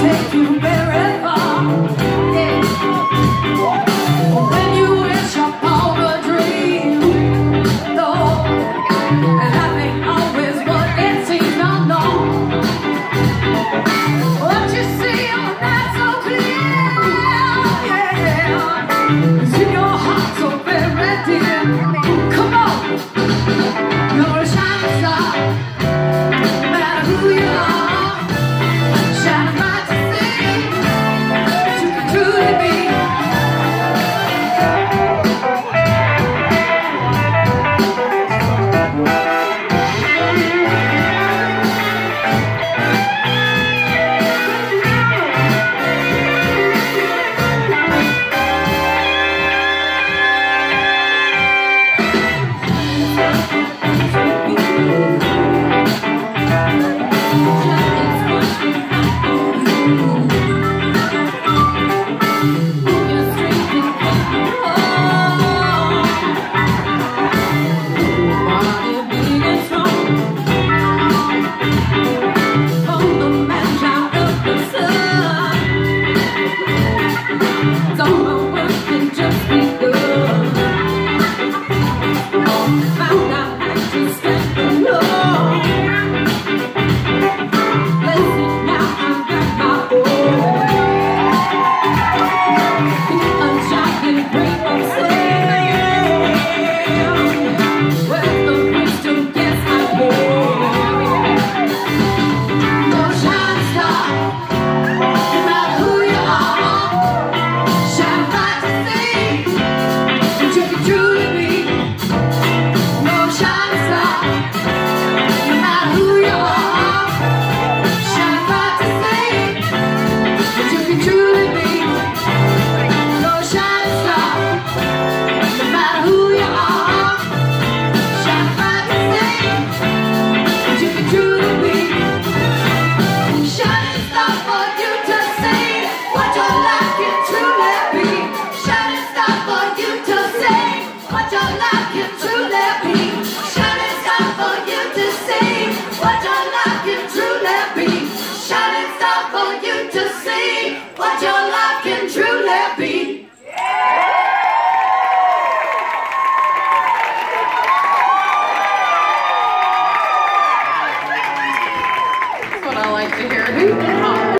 take you to hear. Who